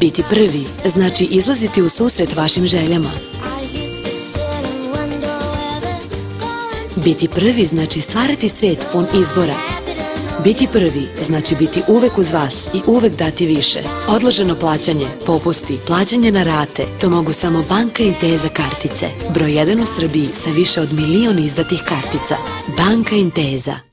Biti prvi znači izlaziti u susret vašim željama. Biti prvi znači stvarati svijet pun izbora. Biti prvi znači biti uvek uz vas i uvek dati više. Odloženo plaćanje, popusti, plaćanje na rate, to mogu samo banka Inteza kartice. Broj 1 u Srbiji sa više od milion izdatih kartica. Banka Inteza.